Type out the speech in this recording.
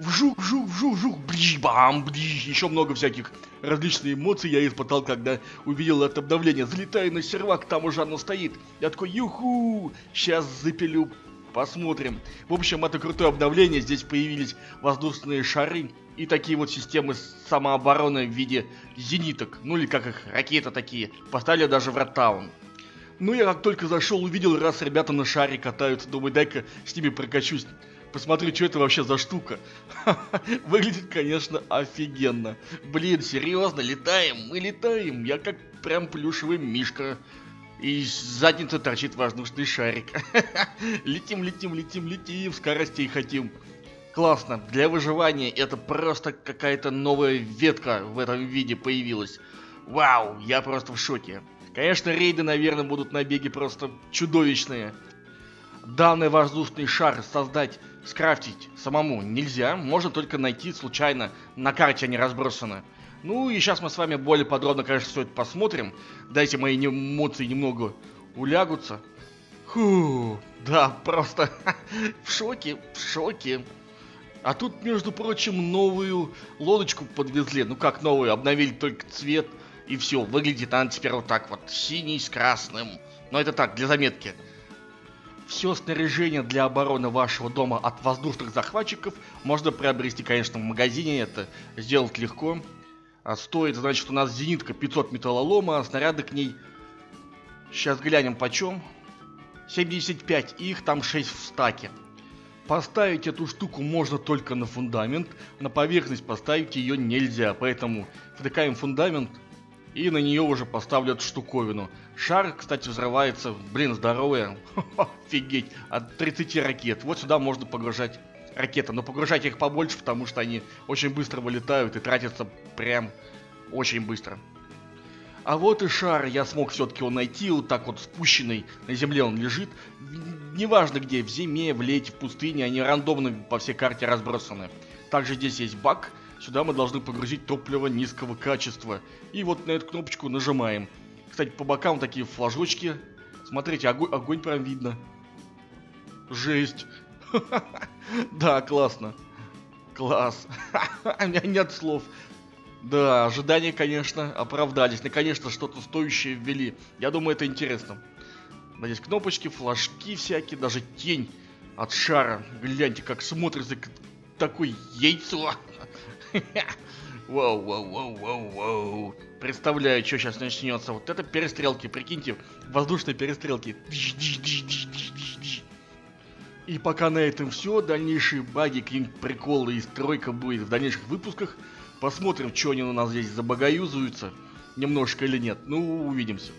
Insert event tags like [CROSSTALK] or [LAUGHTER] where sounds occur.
вжух, вжух, вжух, вжух, ближ, бам, ближ. Еще много всяких различных эмоций я испытал, когда увидел это обновление. Залетаю на сервак, там уже оно стоит. Я такой, юху, сейчас запилю Посмотрим. В общем, это крутое обновление. Здесь появились воздушные шары и такие вот системы самообороны в виде зениток. Ну или как их, ракеты такие. Поставили даже в Раттаун. Ну, я как только зашел, увидел, раз ребята на шаре катаются. Думаю, дай-ка с ними прокачусь. Посмотрю, что это вообще за штука. [LAUGHS] Выглядит, конечно, офигенно. Блин, серьезно, летаем, мы летаем. Я как прям плюшевый мишка. И с задницы торчит воздушный шарик. [LAUGHS] летим, летим, летим, летим, скоростей хотим. Классно. Для выживания это просто какая-то новая ветка в этом виде появилась. Вау, я просто в шоке. Конечно, рейды, наверное, будут набеги просто чудовищные. Данный воздушный шар создать, скрафтить самому нельзя. Можно только найти случайно. На карте они разбросаны. Ну и сейчас мы с вами более подробно, конечно, все это посмотрим. Дайте мои эмоции немного улягутся. Фу, да, просто [LAUGHS] в шоке, в шоке. А тут, между прочим, новую лодочку подвезли. Ну как новую, обновили только цвет и все. Выглядит она теперь вот так вот, синий с красным. Но это так, для заметки. Все снаряжение для обороны вашего дома от воздушных захватчиков можно приобрести, конечно, в магазине. Это сделать легко. А стоит, значит, у нас зенитка 500 металлолома, а снаряды к ней... Сейчас глянем почем. 75, их там 6 в стаке. Поставить эту штуку можно только на фундамент, на поверхность поставить ее нельзя, поэтому втыкаем фундамент и на нее уже поставлю эту штуковину. Шар, кстати, взрывается, блин, здоровая, [LAUGHS] офигеть, от 30 ракет. Вот сюда можно погружать ракеты, но погружайте их побольше, потому что они очень быстро вылетают и тратятся прям очень быстро. А вот и шар, я смог все-таки его найти, вот так вот спущенный, на земле он лежит. Неважно где, в зиме, в лете, в пустыне, они рандомно по всей карте разбросаны. Также здесь есть бак, сюда мы должны погрузить топливо низкого качества. И вот на эту кнопочку нажимаем. Кстати, по бокам такие флажочки. Смотрите, огонь, огонь прям видно. Жесть. [LAUGHS] Да, классно. Класс. [LAUGHS] У меня нет слов. Да, ожидания, конечно, оправдались. Наконец-то что-то стоящее ввели. Я думаю, это интересно. Да, здесь кнопочки, флажки всякие, даже тень от шара. Гляньте, как смотрится такое яйцо. [LAUGHS] Вау, вау, вау, вау, вау. Представляю, что сейчас начнется. Вот это перестрелки, прикиньте, воздушные перестрелки. И пока на этом все, дальнейшие баги, какие-нибудь приколы и стройка будет в дальнейших выпусках. Посмотрим, что они у нас здесь забагаюзаются, немножко или нет. Ну, увидимся.